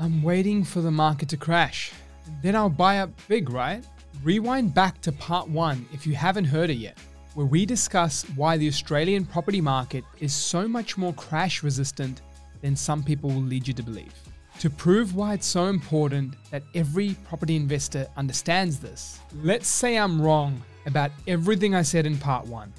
I'm waiting for the market to crash. Then I'll buy up big, right? Rewind back to part one if you haven't heard it yet, where we discuss why the Australian property market is so much more crash resistant than some people will lead you to believe. To prove why it's so important that every property investor understands this, let's say I'm wrong about everything I said in part one.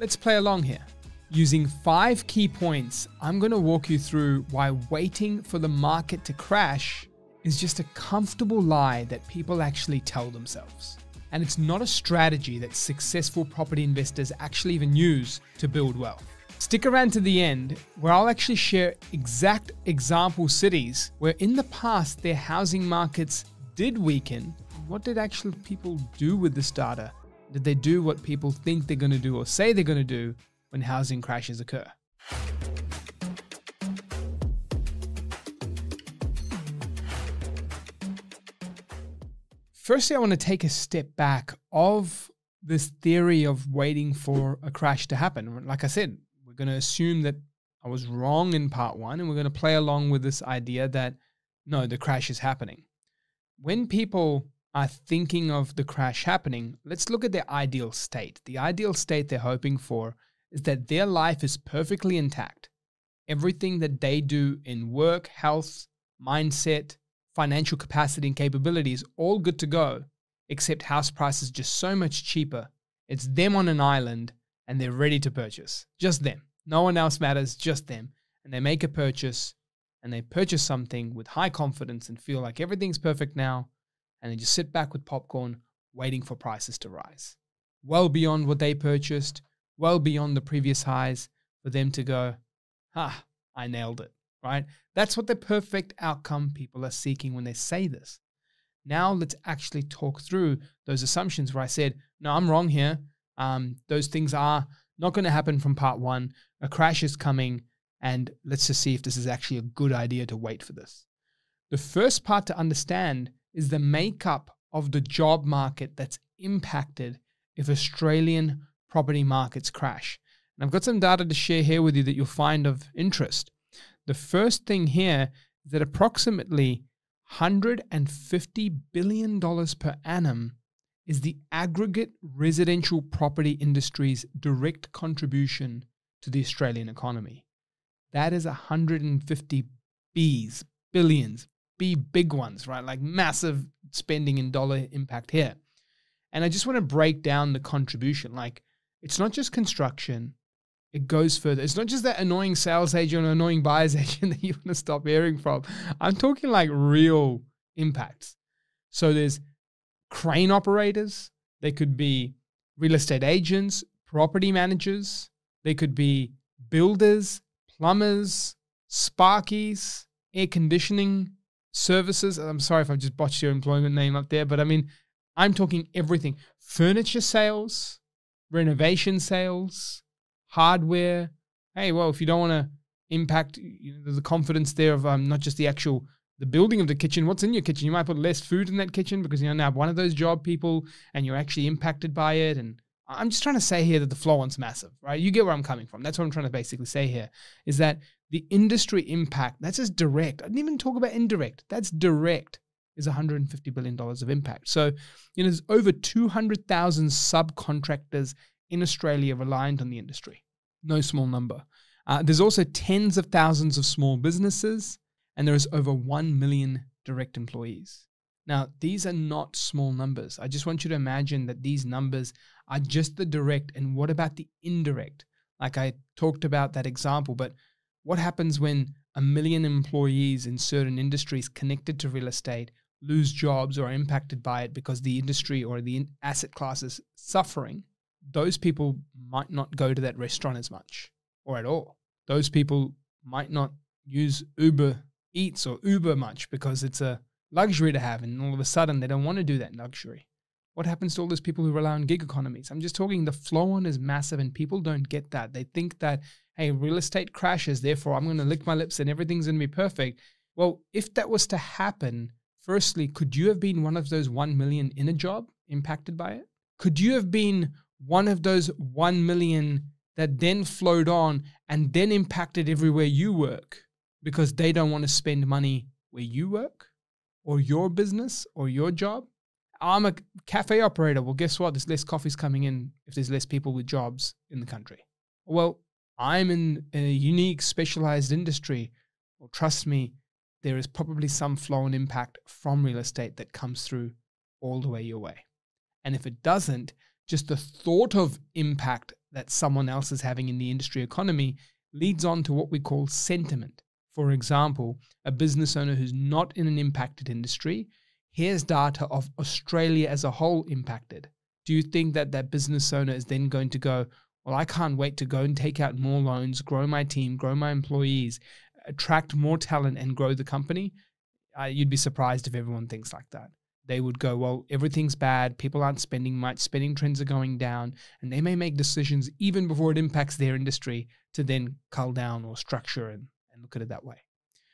Let's play along here. Using five key points, I'm going to walk you through why waiting for the market to crash is just a comfortable lie that people actually tell themselves. And it's not a strategy that successful property investors actually even use to build wealth. Stick around to the end, where I'll actually share exact example cities where in the past their housing markets did weaken. What did actually people do with this data? Did they do what people think they're going to do or say they're going to do when housing crashes occur. Firstly, I want to take a step back of this theory of waiting for a crash to happen. Like I said, we're going to assume that I was wrong in part one, and we're going to play along with this idea that no, the crash is happening. When people are thinking of the crash happening, let's look at their ideal state. The ideal state they're hoping for is that their life is perfectly intact. Everything that they do in work, health, mindset, financial capacity, and capability is all good to go, except house prices just so much cheaper. It's them on an island and they're ready to purchase. Just them. No one else matters, just them. And they make a purchase and they purchase something with high confidence and feel like everything's perfect now. And they just sit back with popcorn, waiting for prices to rise. Well beyond what they purchased, well beyond the previous highs for them to go, ah, I nailed it, right? That's what the perfect outcome people are seeking when they say this. Now let's actually talk through those assumptions where I said, no, I'm wrong here. Um, those things are not going to happen from part one. A crash is coming, and let's just see if this is actually a good idea to wait for this. The first part to understand is the makeup of the job market that's impacted if Australian property markets crash. And I've got some data to share here with you that you'll find of interest. The first thing here is that approximately $150 billion per annum is the aggregate residential property industry's direct contribution to the Australian economy. That is 150 B's, billions, B big ones, right? Like massive spending in dollar impact here. And I just want to break down the contribution. Like it's not just construction, it goes further. It's not just that annoying sales agent or annoying buyer's agent that you want to stop hearing from. I'm talking like real impacts. So there's crane operators, they could be real estate agents, property managers, they could be builders, plumbers, sparkies, air conditioning services. I'm sorry if I've just botched your employment name up there, but I mean, I'm talking everything furniture sales, renovation sales, hardware. Hey, well, if you don't want to impact you know, the confidence there of um, not just the actual the building of the kitchen, what's in your kitchen? You might put less food in that kitchen because you're now have one of those job people and you're actually impacted by it. And I'm just trying to say here that the flow on's massive, right? You get where I'm coming from. That's what I'm trying to basically say here is that the industry impact, that's just direct. I didn't even talk about indirect. That's direct is $150 billion of impact. So, you know, there's over 200,000 subcontractors in Australia reliant on the industry. No small number. Uh, there's also tens of thousands of small businesses, and there is over 1 million direct employees. Now, these are not small numbers. I just want you to imagine that these numbers are just the direct. And what about the indirect? Like I talked about that example, but what happens when a million employees in certain industries connected to real estate lose jobs or are impacted by it because the industry or the asset class is suffering? those people might not go to that restaurant as much or at all. Those people might not use Uber Eats or Uber much because it's a luxury to have, and all of a sudden they don't want to do that luxury. What happens to all those people who rely on gig economies? I'm just talking the flow on is massive, and people don't get that. They think that, hey, real estate crashes, therefore I'm going to lick my lips and everything's going to be perfect. Well, if that was to happen, firstly, could you have been one of those 1 million in a job impacted by it? Could you have been one of those 1 million that then flowed on and then impacted everywhere you work because they don't want to spend money where you work or your business or your job? I'm a cafe operator. Well, guess what? There's less coffees coming in if there's less people with jobs in the country. Well, I'm in a unique, specialized industry. Well, trust me, there is probably some flow and impact from real estate that comes through all the way your way. And if it doesn't, just the thought of impact that someone else is having in the industry economy leads on to what we call sentiment. For example, a business owner who's not in an impacted industry here's data of Australia as a whole impacted. Do you think that that business owner is then going to go, well, I can't wait to go and take out more loans, grow my team, grow my employees, attract more talent, and grow the company? Uh, you'd be surprised if everyone thinks like that. They would go, well, everything's bad. People aren't spending much. Spending trends are going down. And they may make decisions even before it impacts their industry to then cull down or structure and, and look at it that way.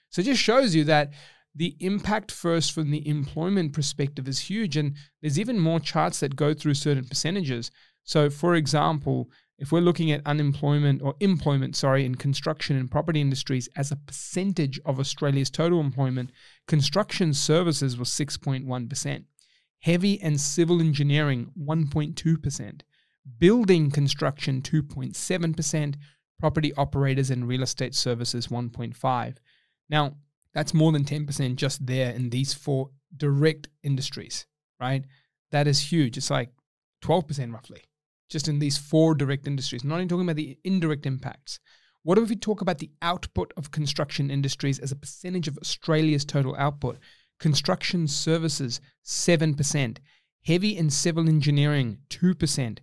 So it just shows you that the impact first from the employment perspective is huge. And there's even more charts that go through certain percentages. So, for example, if we're looking at unemployment or employment, sorry, in construction and property industries as a percentage of Australia's total employment, construction services was 6.1%, heavy and civil engineering 1.2%, building construction 2.7%, property operators and real estate services 1.5. Now, that's more than 10% just there in these four direct industries, right? That is huge. It's like 12% roughly, just in these four direct industries. not even talking about the indirect impacts. What if we talk about the output of construction industries as a percentage of Australia's total output? Construction services, 7%. Heavy and civil engineering, 2%.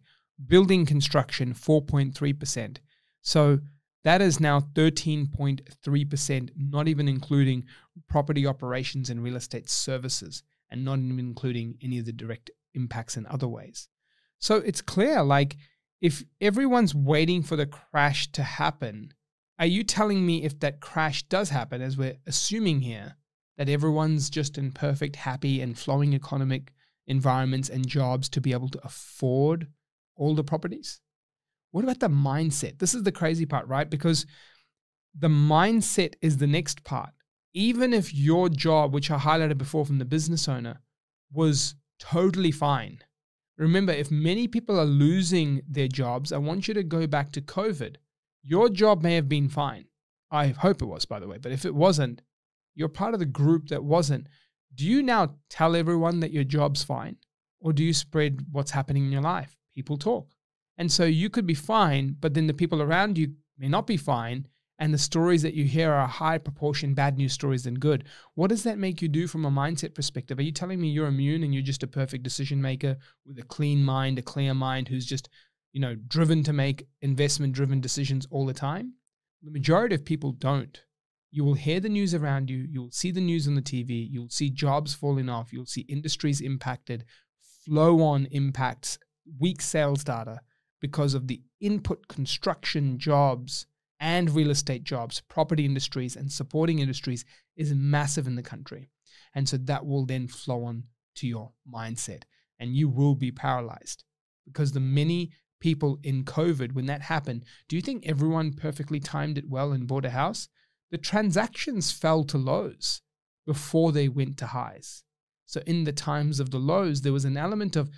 Building construction, 4.3%. So that is now 13.3%, not even including property operations and real estate services, and not even including any of the direct impacts in other ways. So it's clear like, if everyone's waiting for the crash to happen, are you telling me if that crash does happen, as we're assuming here, that everyone's just in perfect, happy, and flowing economic environments and jobs to be able to afford all the properties? What about the mindset? This is the crazy part, right? Because the mindset is the next part. Even if your job, which I highlighted before from the business owner, was totally fine. Remember, if many people are losing their jobs, I want you to go back to COVID. Your job may have been fine. I hope it was, by the way, but if it wasn't, you're part of the group that wasn't. Do you now tell everyone that your job's fine? Or do you spread what's happening in your life? People talk. And so you could be fine, but then the people around you may not be fine. And the stories that you hear are a high proportion bad news stories than good. What does that make you do from a mindset perspective? Are you telling me you're immune and you're just a perfect decision maker with a clean mind, a clear mind who's just, you know, driven to make investment driven decisions all the time? The majority of people don't. You will hear the news around you, you'll see the news on the TV, you'll see jobs falling off, you'll see industries impacted, flow on impacts, weak sales data because of the input construction jobs and real estate jobs, property industries, and supporting industries is massive in the country. And so that will then flow on to your mindset, and you will be paralyzed because the many people in COVID, when that happened, do you think everyone perfectly timed it well and bought a house? The transactions fell to lows before they went to highs. So, in the times of the lows, there was an element of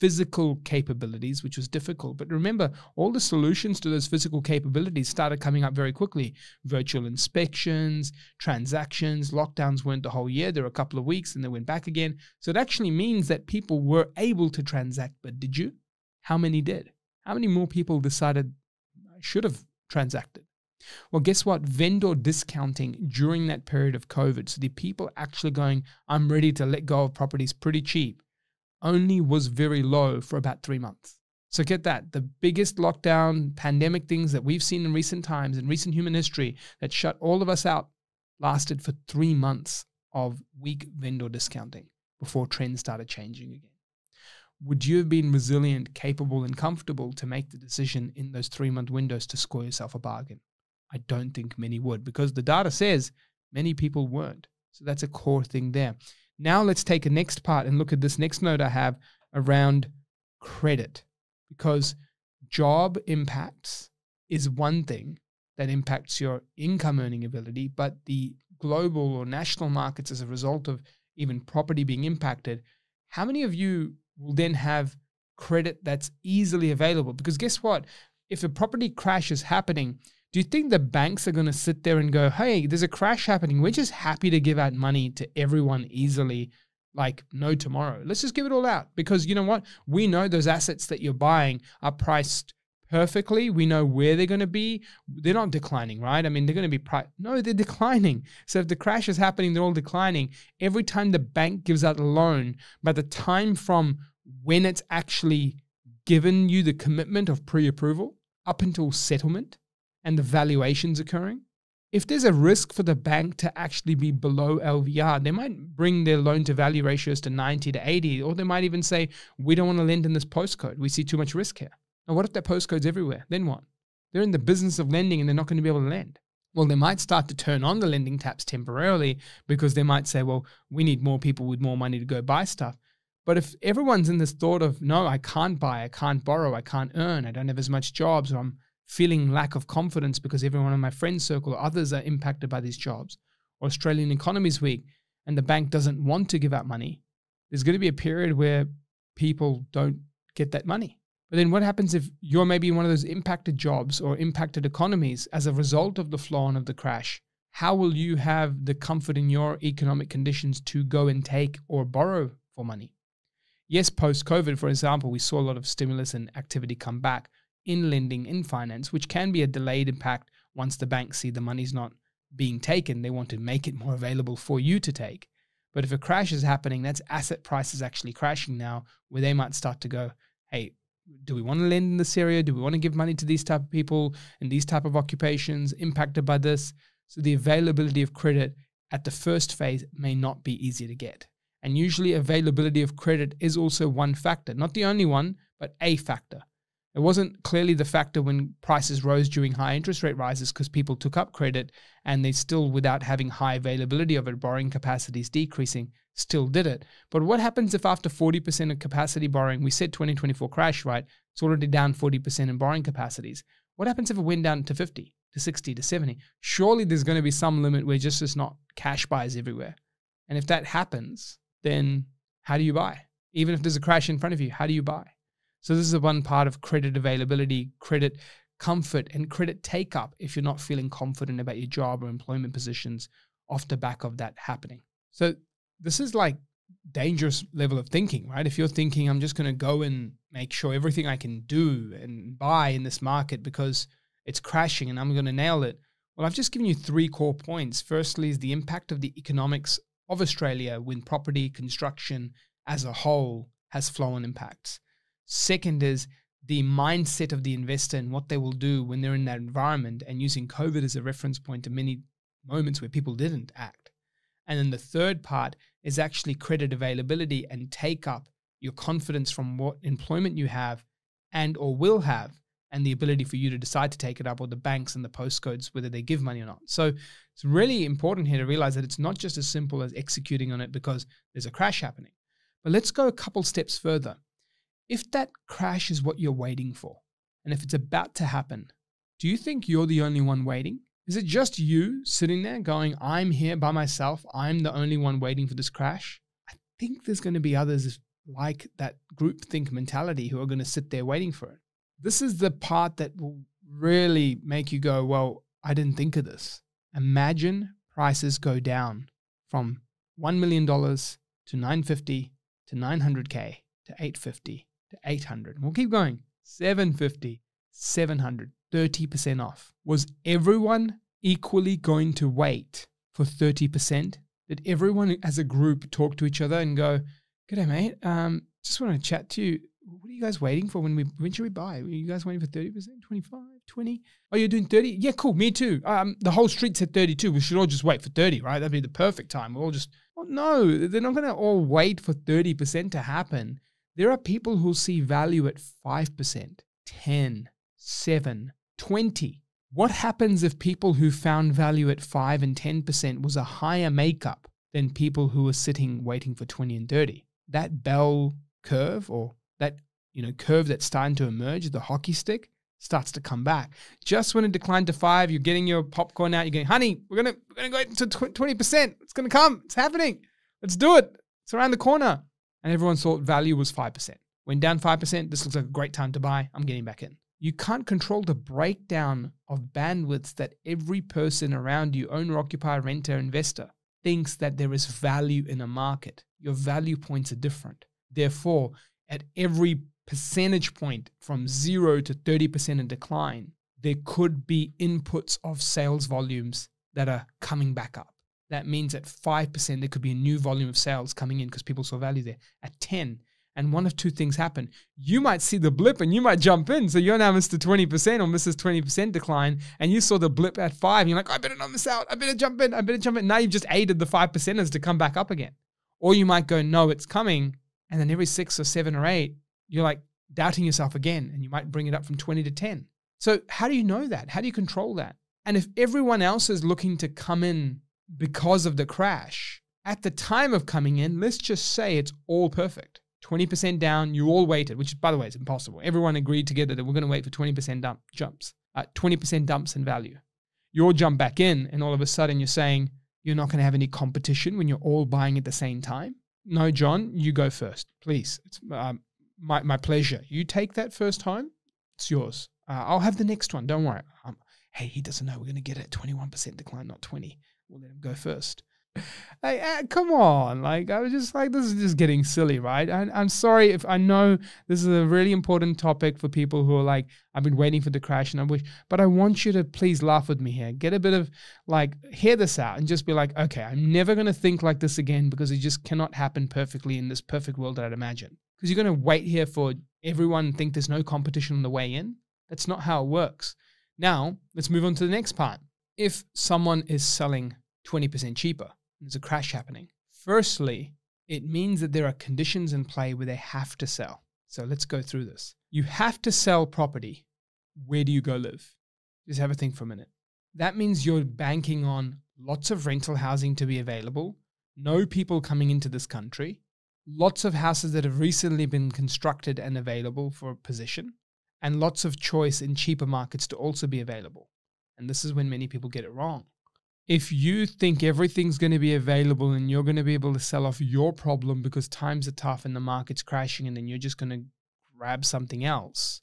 physical capabilities, which was difficult. But remember, all the solutions to those physical capabilities started coming up very quickly. Virtual inspections, transactions, lockdowns weren't the whole year. There were a couple of weeks and they went back again. So it actually means that people were able to transact. But did you? How many did? How many more people decided I should have transacted? Well, guess what? Vendor discounting during that period of COVID. So the people actually going, I'm ready to let go of properties pretty cheap only was very low for about three months. So get that. The biggest lockdown, pandemic things that we've seen in recent times, in recent human history, that shut all of us out, lasted for three months of weak vendor discounting before trends started changing again. Would you have been resilient, capable, and comfortable to make the decision in those three month windows to score yourself a bargain? I don't think many would because the data says many people weren't. So that's a core thing there. Now let's take a next part and look at this next note I have around credit because job impacts is one thing that impacts your income earning ability, but the global or national markets as a result of even property being impacted, how many of you will then have credit that's easily available? Because guess what? If a property crash is happening, do you think the banks are going to sit there and go, hey, there's a crash happening. We're just happy to give out money to everyone easily, like no tomorrow. Let's just give it all out. Because you know what? We know those assets that you're buying are priced perfectly. We know where they're going to be. They're not declining, right? I mean, they're going to be pri- no, they're declining. So if the crash is happening, they're all declining. Every time the bank gives out a loan, by the time from when it's actually given you the commitment of pre-approval up until settlement and the valuations occurring, if there's a risk for the bank to actually be below LVR, they might bring their loan to value ratios to 90 to 80, or they might even say, we don't want to lend in this postcode. We see too much risk here. Now, what if that postcode's everywhere? Then what? They're in the business of lending and they're not going to be able to lend. Well, they might start to turn on the lending taps temporarily because they might say, well, we need more people with more money to go buy stuff. But if everyone's in this thought of, no, I can't buy, I can't borrow, I can't earn, I don't have as much jobs, or I'm feeling lack of confidence because everyone in my friend circle or others are impacted by these jobs, or Australian economy's weak and the bank doesn't want to give out money, there's going to be a period where people don't get that money. But then what happens if you're maybe in one of those impacted jobs or impacted economies as a result of the flaw on of the crash? How will you have the comfort in your economic conditions to go and take or borrow for money? Yes, post COVID, for example, we saw a lot of stimulus and activity come back in lending, in finance, which can be a delayed impact once the banks see the money's not being taken. They want to make it more available for you to take. But if a crash is happening, that's asset prices actually crashing now, where they might start to go, hey, do we want to lend in this area? Do we want to give money to these type of people in these type of occupations impacted by this? So the availability of credit at the first phase may not be easy to get. And usually availability of credit is also one factor, not the only one, but a factor. It wasn't clearly the factor when prices rose during high interest rate rises because people took up credit and they still, without having high availability of it, borrowing capacities decreasing, still did it. But what happens if after 40% of capacity borrowing, we said 2024 crash, right? It's already down 40% in borrowing capacities. What happens if it went down to 50, to 60, to 70? Surely there's going to be some limit where just there's not cash buys everywhere. And if that happens, then how do you buy? Even if there's a crash in front of you, how do you buy? So this is the one part of credit availability, credit comfort, and credit take up if you're not feeling confident about your job or employment positions off the back of that happening. So this is like dangerous level of thinking, right? If you're thinking I'm just going to go and make sure everything I can do and buy in this market because it's crashing and I'm going to nail it. Well, I've just given you three core points. Firstly, is the impact of the economics of Australia when property construction as a whole has flow on impacts. Second is the mindset of the investor and what they will do when they're in that environment and using COVID as a reference point to many moments where people didn't act. And then the third part is actually credit availability and take up your confidence from what employment you have and or will have and the ability for you to decide to take it up or the banks and the postcodes whether they give money or not. So it's really important here to realize that it's not just as simple as executing on it because there's a crash happening. But let's go a couple steps further. If that crash is what you're waiting for, and if it's about to happen, do you think you're the only one waiting? Is it just you sitting there going, I'm here by myself, I'm the only one waiting for this crash? I think there's going to be others like that group think mentality who are going to sit there waiting for it. This is the part that will really make you go, Well, I didn't think of this. Imagine prices go down from $1 million to 950 to 900K to 850 to 800. We'll keep going. 750, 700, 30% off. Was everyone equally going to wait for 30%? Did everyone as a group talk to each other and go, G'day, mate. Um, just want to chat to you. What are you guys waiting for when we when should we buy? Are you guys waiting for 30%, 25, 20? Oh, you're doing 30? Yeah, cool. Me too. Um, the whole street said 32. We should all just wait for 30, right? That'd be the perfect time. We'll all just well, no, they're not gonna all wait for 30% to happen. There are people who see value at 5%, 10, 7, 20. What happens if people who found value at 5 and 10% was a higher makeup than people who were sitting waiting for 20 and 30? That bell curve or that you know curve that's starting to emerge, the hockey stick, starts to come back. Just when it declined to five, you're getting your popcorn out. You're going, honey, we're gonna we're gonna go to twenty percent. It's gonna come. It's happening. Let's do it. It's around the corner. And everyone thought value was five percent. Went down five percent. This looks like a great time to buy. I'm getting back in. You can't control the breakdown of bandwidths that every person around you, owner, occupier, renter, investor, thinks that there is value in a market. Your value points are different. Therefore, at every percentage point from zero to 30% in decline, there could be inputs of sales volumes that are coming back up. That means at 5%, there could be a new volume of sales coming in because people saw value there. At 10, and one of two things happen. You might see the blip and you might jump in. So you're now Mr. 20% or Mrs. 20% decline, and you saw the blip at five. And you're like, I better not miss out. I better jump in. I better jump in. Now you've just aided the five percenters to come back up again. Or you might go, no, it's coming. And then every six or seven or eight, you're like doubting yourself again and you might bring it up from 20 to 10. So, how do you know that? How do you control that? And if everyone else is looking to come in because of the crash, at the time of coming in, let's just say it's all perfect. 20% down, you all waited, which by the way is impossible. Everyone agreed together that we're going to wait for 20% dump, jumps, uh, 20% dumps in value. You all jump back in, and all of a sudden you're saying you're not going to have any competition when you're all buying at the same time. No, John, you go first, please. It's um, my, my pleasure. You take that first home, it's yours. Uh, I'll have the next one. Don't worry. Um, hey, he doesn't know we're going to get it 21% decline, not 20. We'll let him go first. Hey, uh, come on. Like, I was just like, this is just getting silly, right? I'm sorry if I know this is a really important topic for people who are like, I've been waiting for the crash and I wish, but I want you to please laugh with me here. Get a bit of like, hear this out and just be like, okay, I'm never going to think like this again because it just cannot happen perfectly in this perfect world that I'd imagine because you're going to wait here for everyone think there's no competition on the way in. That's not how it works. Now, let's move on to the next part. If someone is selling 20% cheaper, there's a crash happening. Firstly, it means that there are conditions in play where they have to sell. So let's go through this. You have to sell property. Where do you go live? Just have a think for a minute. That means you're banking on lots of rental housing to be available, no people coming into this country, lots of houses that have recently been constructed and available for a position, and lots of choice in cheaper markets to also be available. And this is when many people get it wrong. If you think everything's going to be available and you're going to be able to sell off your problem because times are tough and the market's crashing and then you're just going to grab something else,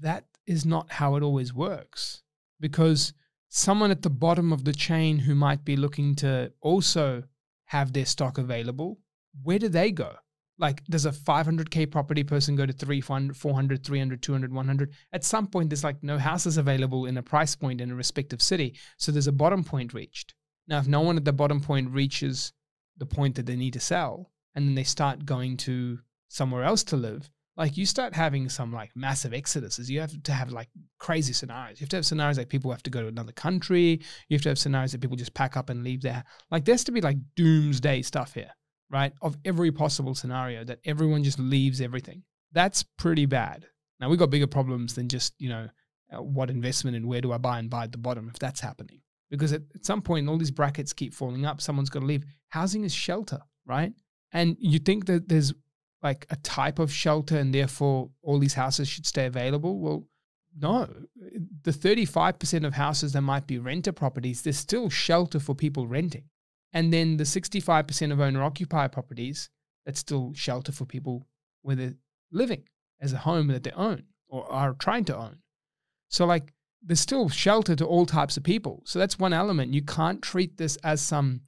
that is not how it always works. Because someone at the bottom of the chain who might be looking to also have their stock available where do they go? Like, does a 500K property person go to 300, 400, 300, 200, 100? At some point, there's like no houses available in a price point in a respective city. So there's a bottom point reached. Now, if no one at the bottom point reaches the point that they need to sell, and then they start going to somewhere else to live, like you start having some like massive exoduses. You have to have like crazy scenarios. You have to have scenarios like people have to go to another country. You have to have scenarios that people just pack up and leave there. Like there's to be like doomsday stuff here right, of every possible scenario that everyone just leaves everything. That's pretty bad. Now, we've got bigger problems than just, you know, uh, what investment and where do I buy and buy at the bottom if that's happening. Because at, at some point, all these brackets keep falling up. Someone's got to leave. Housing is shelter, right? And you think that there's like a type of shelter and therefore all these houses should stay available? Well, no. The 35% of houses that might be renter properties, there's still shelter for people renting. And then the 65% of owner occupier properties, that still shelter for people where they're living as a home that they own or are trying to own. So, like, there's still shelter to all types of people. So, that's one element. You can't treat this as some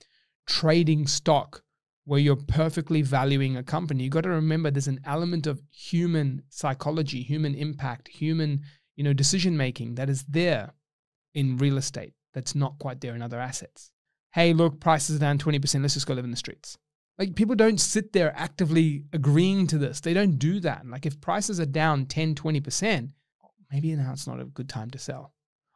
trading stock where you're perfectly valuing a company. You've got to remember there's an element of human psychology, human impact, human, you know, decision making that is there in real estate that's not quite there in other assets hey, look, prices are down 20%, let's just go live in the streets. Like people don't sit there actively agreeing to this. They don't do that. Like if prices are down 10, 20%, maybe now it's not a good time to sell.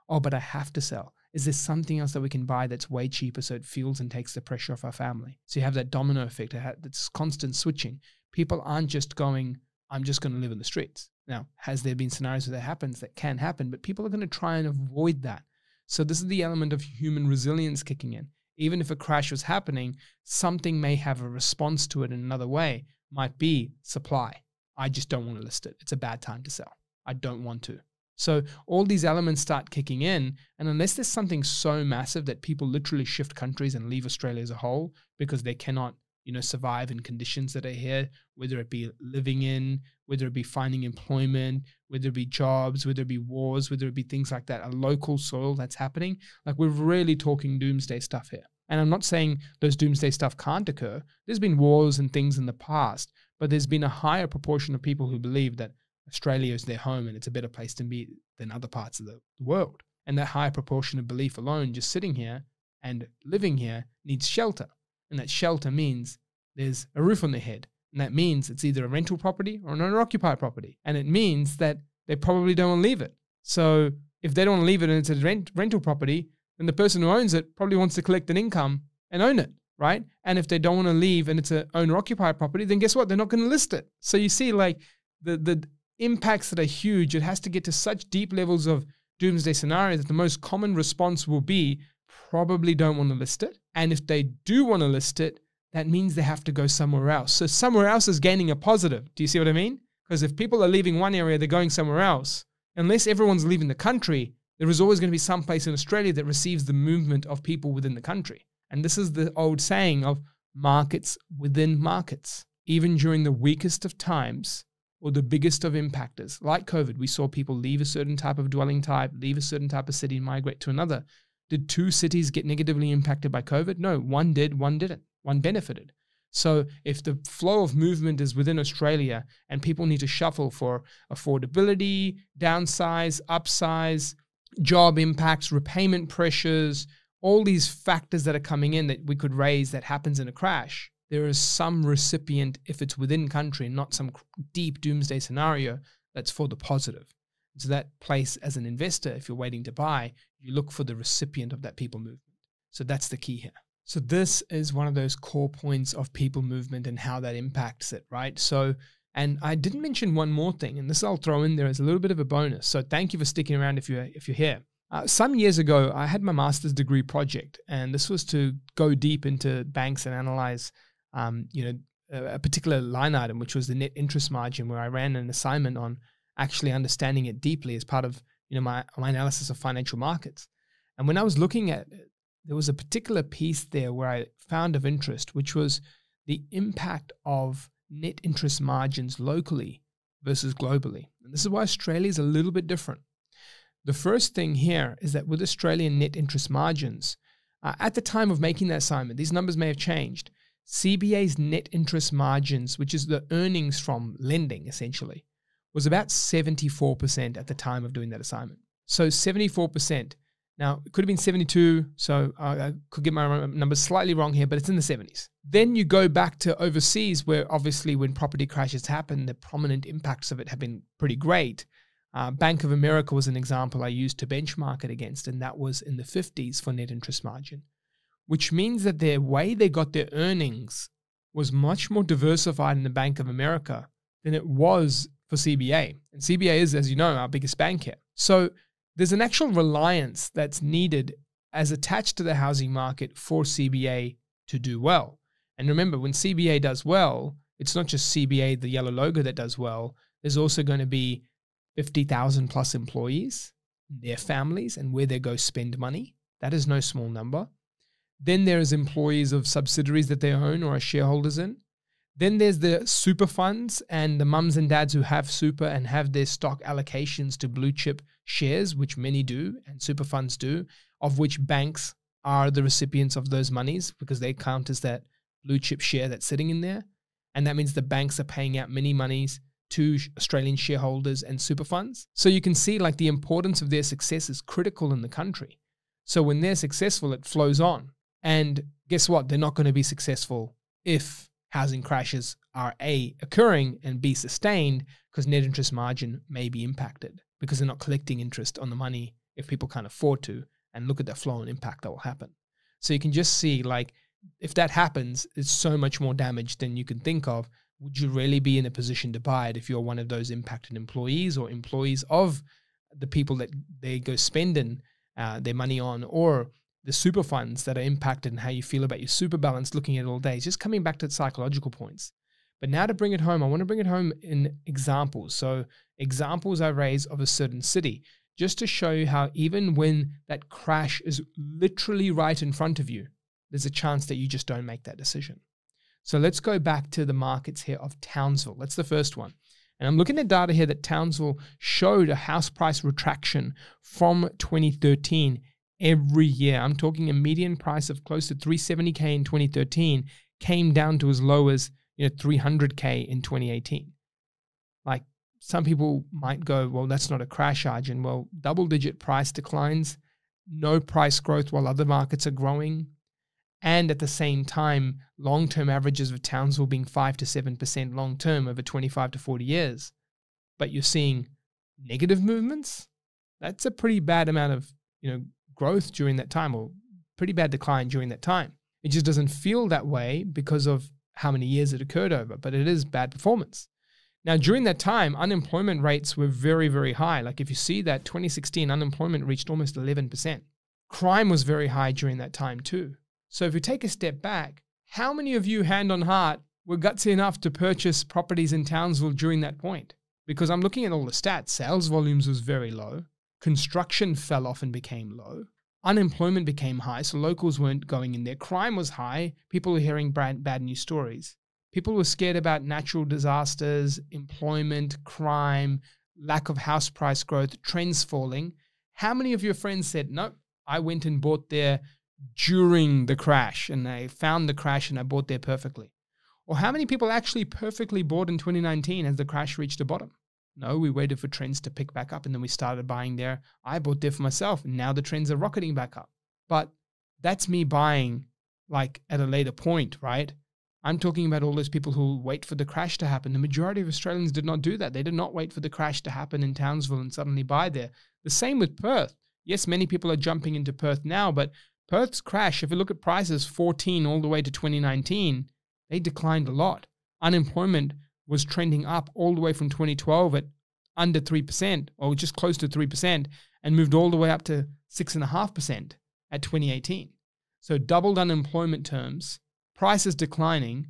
Oh, but I have to sell. Is there something else that we can buy that's way cheaper so it fuels and takes the pressure off our family? So you have that domino effect that's constant switching. People aren't just going, I'm just going to live in the streets. Now, has there been scenarios where that happens? That can happen, but people are going to try and avoid that. So this is the element of human resilience kicking in even if a crash was happening, something may have a response to it in another way. Might be supply. I just don't want to list it. It's a bad time to sell. I don't want to. So all these elements start kicking in. And unless there's something so massive that people literally shift countries and leave Australia as a whole because they cannot, you know, survive in conditions that are here, whether it be living in, whether it be finding employment, whether it be jobs, whether it be wars, whether it be things like that, a local soil that's happening. Like we're really talking doomsday stuff here. And I'm not saying those doomsday stuff can't occur. There's been wars and things in the past, but there's been a higher proportion of people who believe that Australia is their home and it's a better place to be than other parts of the world. And that high proportion of belief alone, just sitting here and living here, needs shelter. And that shelter means there's a roof on their head. And that means it's either a rental property or an owner occupied property. And it means that they probably don't want to leave it. So if they don't want to leave it and it's a rent, rental property, then the person who owns it probably wants to collect an income and own it, right? And if they don't want to leave and it's an owner occupied property, then guess what? They're not going to list it. So you see, like the the impacts that are huge, it has to get to such deep levels of doomsday scenario that the most common response will be probably don't want to list it. And if they do want to list it, that means they have to go somewhere else. So somewhere else is gaining a positive. Do you see what I mean? Because if people are leaving one area, they're going somewhere else. Unless everyone's leaving the country, there is always going to be some place in Australia that receives the movement of people within the country. And this is the old saying of markets within markets. Even during the weakest of times, or the biggest of impactors. Like COVID, we saw people leave a certain type of dwelling type, leave a certain type of city, and migrate to another. Did two cities get negatively impacted by COVID? No, one did, one didn't. One benefited. So if the flow of movement is within Australia and people need to shuffle for affordability, downsize, upsize, job impacts, repayment pressures, all these factors that are coming in that we could raise that happens in a crash, there is some recipient, if it's within country, not some deep doomsday scenario, that's for the positive. So that place as an investor, if you're waiting to buy, you look for the recipient of that people movement. So that's the key here. So this is one of those core points of people movement and how that impacts it, right? So and I didn't mention one more thing, and this I'll throw in there as a little bit of a bonus. So thank you for sticking around if you're if you're here. Uh, some years ago, I had my master's degree project, and this was to go deep into banks and analyze um, you know, a, a, particular line item, which was the net interest margin, where I ran an assignment on actually understanding it deeply as part of you know my my analysis of financial markets. And when I was looking at it, there was a particular piece there where I found of interest, which was the impact of net interest margins locally versus globally. And this is why Australia is a little bit different. The first thing here is that with Australian net interest margins, uh, at the time of making that assignment, these numbers may have changed, CBA's net interest margins, which is the earnings from lending essentially, was about 74% at the time of doing that assignment. So 74%. Now, it could have been 72, so I could get my numbers slightly wrong here, but it's in the 70s. Then you go back to overseas, where obviously when property crashes happen, the prominent impacts of it have been pretty great. Uh, Bank of America was an example I used to benchmark it against, and that was in the 50s for net interest margin which means that the way they got their earnings was much more diversified in the Bank of America than it was for CBA. And CBA is, as you know, our biggest bank here. So there's an actual reliance that's needed as attached to the housing market for CBA to do well. And remember, when CBA does well, it's not just CBA, the yellow logo, that does well. There's also going to be 50,000 plus employees, their families, and where they go spend money. That is no small number. Then there's employees of subsidiaries that they own or are shareholders in. Then there's the super funds and the mums and dads who have super and have their stock allocations to blue chip shares, which many do and super funds do, of which banks are the recipients of those monies because they count as that blue chip share that's sitting in there. And that means the banks are paying out many monies to Australian shareholders and super funds. So you can see like the importance of their success is critical in the country. So when they're successful, it flows on. And guess what? They're not going to be successful if housing crashes are A, occurring and B, sustained because net interest margin may be impacted because they're not collecting interest on the money if people can't afford to. And look at the flow and impact that will happen. So you can just see, like, if that happens, it's so much more damage than you can think of. Would you really be in a position to buy it if you're one of those impacted employees or employees of the people that they go spending uh, their money on, or the super funds that are impacted and how you feel about your super balance looking at all day. It's just coming back to psychological points. But now to bring it home, I want to bring it home in examples. So, examples I raise of a certain city, just to show you how even when that crash is literally right in front of you, there's a chance that you just don't make that decision. So, let's go back to the markets here of Townsville. That's the first one. And I'm looking at data here that Townsville showed a house price retraction from 2013 every year. I'm talking a median price of close to 370k in 2013 came down to as low as you know 300k in 2018. Like some people might go, well, that's not a crash, Arjun. Well, double digit price declines, no price growth while other markets are growing, and at the same time, long term averages of Townsville being 5 to 7% long term over 25 to 40 years. But you're seeing negative movements. That's a pretty bad amount of you know growth during that time or pretty bad decline during that time. It just doesn't feel that way because of how many years it occurred over, but it is bad performance. Now, during that time, unemployment rates were very, very high. Like if you see that 2016 unemployment reached almost 11%. Crime was very high during that time too. So if you take a step back, how many of you, hand on heart, were gutsy enough to purchase properties in Townsville during that point? Because I'm looking at all the stats. Sales volumes was very low. Construction fell off and became low unemployment became high, so locals weren't going in there. Crime was high. People were hearing bad, bad news stories. People were scared about natural disasters, employment, crime, lack of house price growth, trends falling. How many of your friends said, Nope, I went and bought there during the crash and I found the crash and I bought there perfectly? Or how many people actually perfectly bought in 2019 as the crash reached the bottom? No, we waited for trends to pick back up and then we started buying there. I bought there for myself and now the trends are rocketing back up. But that's me buying like at a later point, right? I'm talking about all those people who wait for the crash to happen. The majority of Australians did not do that. They did not wait for the crash to happen in Townsville and suddenly buy there. The same with Perth. Yes, many people are jumping into Perth now, but Perth's crash, if you look at prices 14 all the way to 2019, they declined a lot. Unemployment was trending up all the way from 2012 at under 3% or just close to 3% and moved all the way up to 6.5% at 2018. So doubled unemployment terms, prices declining.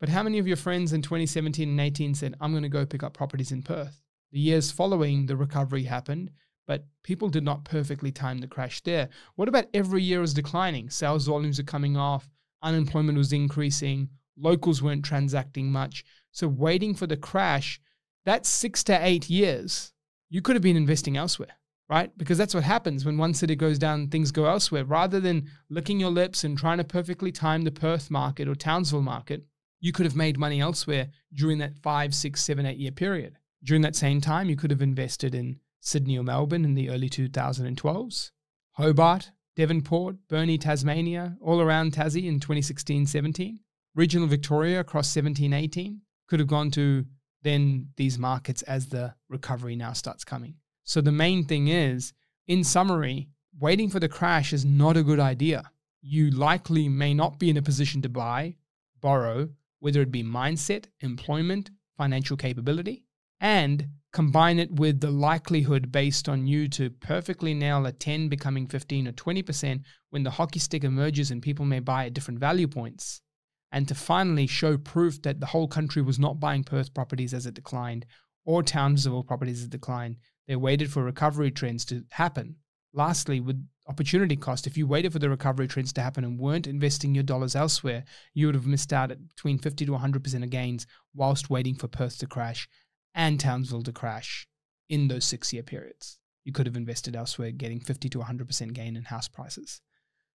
But how many of your friends in 2017 and 18 said, I'm going to go pick up properties in Perth? The years following the recovery happened, but people did not perfectly time the crash there. What about every year is declining? Sales volumes are coming off, unemployment was increasing, locals weren't transacting much. So waiting for the crash, that's six to eight years. You could have been investing elsewhere, right? Because that's what happens when one city goes down, things go elsewhere. Rather than licking your lips and trying to perfectly time the Perth market or Townsville market, you could have made money elsewhere during that five, six, seven, eight year period. During that same time, you could have invested in Sydney or Melbourne in the early 2012s, Hobart, Devonport, Burnie, Tasmania, all around Tassie in 2016 17 regional Victoria across 17, 18 could have gone to then these markets as the recovery now starts coming. So the main thing is, in summary, waiting for the crash is not a good idea. You likely may not be in a position to buy, borrow, whether it be mindset, employment, financial capability, and combine it with the likelihood based on you to perfectly nail a 10 becoming 15 or 20% when the hockey stick emerges and people may buy at different value points and to finally show proof that the whole country was not buying Perth properties as it declined or Townsville properties as it declined. They waited for recovery trends to happen. Lastly, with opportunity cost, if you waited for the recovery trends to happen and weren't investing your dollars elsewhere, you would have missed out at between 50 to 100% of gains whilst waiting for Perth to crash and Townsville to crash in those six year periods. You could have invested elsewhere, getting 50 to 100% gain in house prices.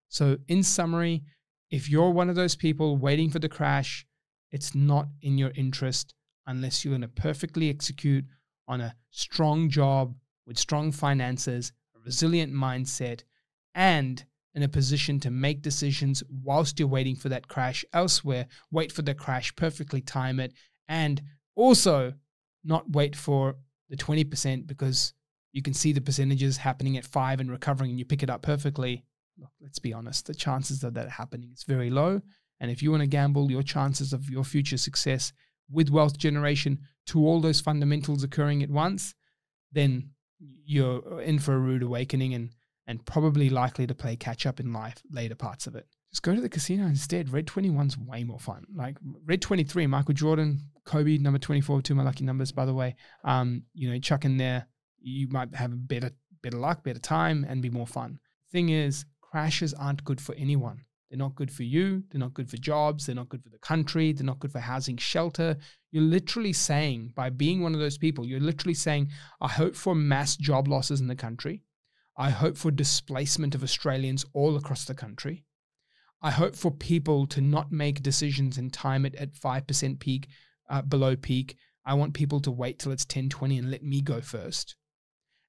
So, in summary, if you're one of those people waiting for the crash, it's not in your interest unless you're going to perfectly execute on a strong job with strong finances, a resilient mindset, and in a position to make decisions whilst you're waiting for that crash elsewhere. Wait for the crash, perfectly time it, and also not wait for the 20% because you can see the percentages happening at five and recovering and you pick it up perfectly look, let's be honest, the chances of that happening is very low. And if you want to gamble your chances of your future success with wealth generation to all those fundamentals occurring at once, then you're in for a rude awakening and and probably likely to play catch up in life later parts of it. just go to the casino instead. Red 21's way more fun. Like Red 23, Michael Jordan, Kobe, number 24, two of my lucky numbers, by the way. Um, you know, chuck in there, you might have a better, better luck, better time, and be more fun. Thing is, crashes aren't good for anyone. They're not good for you. They're not good for jobs. They're not good for the country. They're not good for housing, shelter. You're literally saying, by being one of those people, you're literally saying, I hope for mass job losses in the country. I hope for displacement of Australians all across the country. I hope for people to not make decisions and time it at 5% peak, uh, below peak. I want people to wait till it's 10, 20 and let me go first.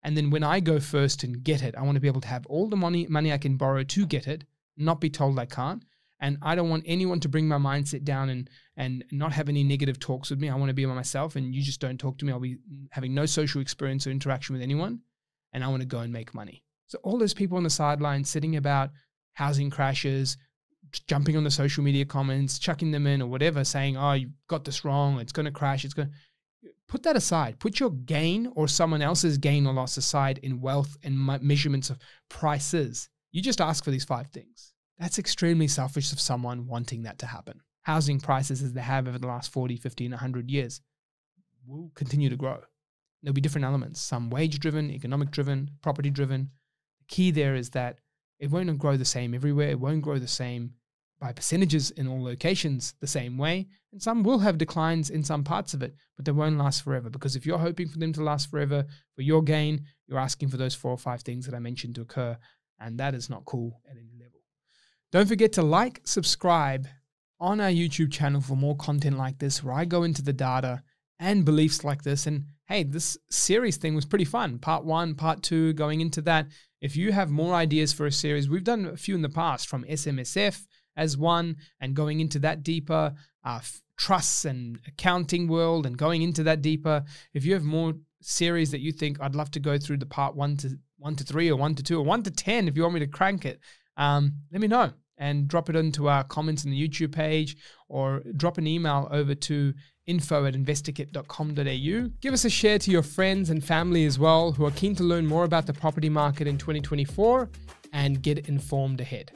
And then when I go first and get it, I want to be able to have all the money, money I can borrow to get it, not be told I can't. And I don't want anyone to bring my mindset down and and not have any negative talks with me. I want to be by myself and you just don't talk to me. I'll be having no social experience or interaction with anyone. And I want to go and make money. So all those people on the sidelines sitting about housing crashes, jumping on the social media comments, chucking them in or whatever, saying, "Oh, you got this wrong. It's going to crash. It's going." Put that aside. Put your gain or someone else's gain or loss aside in wealth and measurements of prices. You just ask for these five things. That's extremely selfish of someone wanting that to happen. Housing prices, as they have over the last 40, 50, and 100 years, will continue to grow. There'll be different elements, some wage driven, economic driven, property driven. The key there is that it won't grow the same everywhere. It won't grow the same by percentages in all locations the same way. And some will have declines in some parts of it, but they won't last forever. Because if you're hoping for them to last forever for your gain, you're asking for those four or five things that I mentioned to occur. And that is not cool at any level. Don't forget to like, subscribe on our YouTube channel for more content like this, where I go into the data and beliefs like this. And hey, this series thing was pretty fun. Part one, part two, going into that. If you have more ideas for a series, we've done a few in the past from SMSF as one and going into that deeper, uh, trusts and accounting world and going into that deeper. If you have more series that you think I'd love to go through the part one to one to three or one to two or one to 10, if you want me to crank it, um, let me know and drop it into our comments in the YouTube page or drop an email over to info at investorkit.com.au. Give us a share to your friends and family as well who are keen to learn more about the property market in 2024 and get informed ahead.